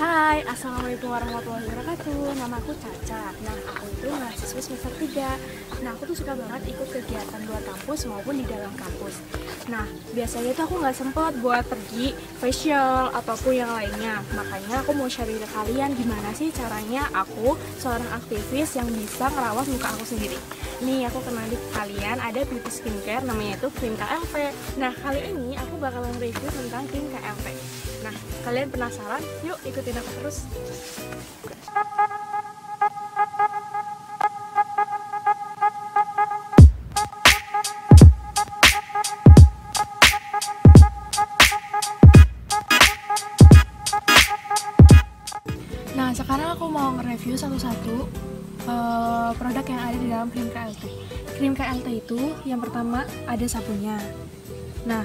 Hai, Assalamualaikum warahmatullahi wabarakatuh. Nama aku Caca. Nah, aku itu mahasiswa semester 3 Nah, aku tuh suka banget ikut kegiatan luar kampus maupun di dalam kampus. Nah, biasanya tuh aku nggak sempat buat pergi facial ataupun yang lainnya. Makanya aku mau share ke kalian gimana sih caranya aku seorang aktivis yang bisa merawat muka aku sendiri. Nih, aku kenalin ke kalian ada beauty skincare namanya itu krim KLP Nah, kali ini aku bakalan review tentang krim KLP Nah, kalian penasaran? Yuk ikutin aku terus. Nah, sekarang aku mau nge-review satu-satu uh, produk yang ada di dalam krim KLT. Krim KLT itu yang pertama ada sabunnya. Nah,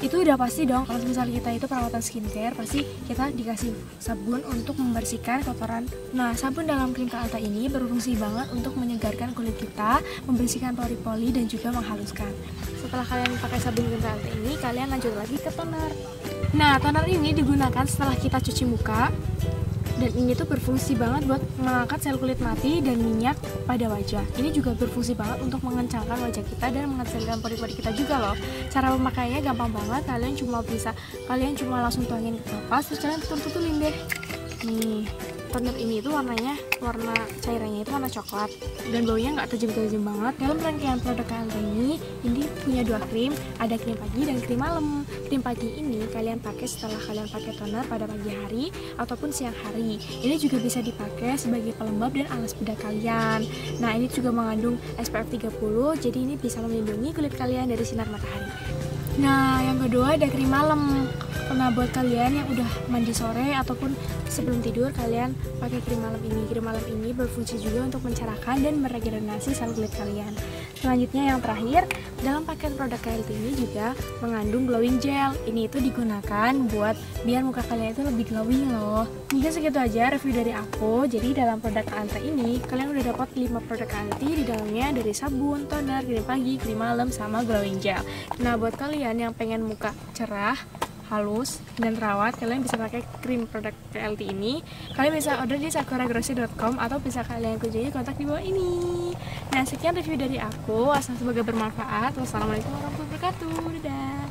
itu udah pasti dong kalau misalnya kita itu perawatan skincare pasti kita dikasih sabun untuk membersihkan kotoran. Nah sabun dalam krim Alta ini berfungsi banget untuk menyegarkan kulit kita membersihkan pori-pori dan juga menghaluskan. Setelah kalian pakai sabun krim Alta ini kalian lanjut lagi ke toner. Nah toner ini digunakan setelah kita cuci muka dan ini tuh berfungsi banget buat mengangkat sel kulit mati dan minyak pada wajah. Ini juga berfungsi banget untuk mengencangkan wajah kita dan menghasilkan pori-pori kita juga loh. Cara memakainya gampang banget, kalian cuma bisa kalian cuma langsung tuangin ke kapas terus kalian tutup-tutupin deh. Nih, toner ini itu warnanya warna cairannya itu warna coklat dan baunya nggak tajam-tajam banget dalam rangkaian produk ini ini punya dua krim ada krim pagi dan krim malam. Krim pagi ini kalian pakai setelah kalian pakai toner pada pagi hari ataupun siang hari. Ini juga bisa dipakai sebagai pelembab dan alas bedak kalian. Nah ini juga mengandung SPF 30 jadi ini bisa melindungi kulit kalian dari sinar matahari nah yang kedua ada krim malam Nah buat kalian yang udah mandi sore ataupun sebelum tidur kalian pakai krim malam ini. Krim malam ini berfungsi juga untuk mencerahkan dan meregenerasi sel kulit kalian. Selanjutnya yang terakhir, dalam paket produk KLT ini juga mengandung glowing gel. Ini itu digunakan buat biar muka kalian itu lebih glowing loh. Mungkin segitu aja review dari aku. Jadi dalam produk KLT ini kalian udah dapat 5 produk KLT di dalamnya dari sabun, toner, krim pagi, krim malam sama glowing gel. Nah buat kalian yang pengen muka cerah halus dan terawat kalian bisa pakai krim produk KLT ini. Kalian bisa order di sakuragrocery.com atau bisa kalian kunjungi kontak di bawah ini. Nah sekian review dari aku. Semoga bermanfaat wassalamualaikum warahmatullahi wabarakatuh. Dadah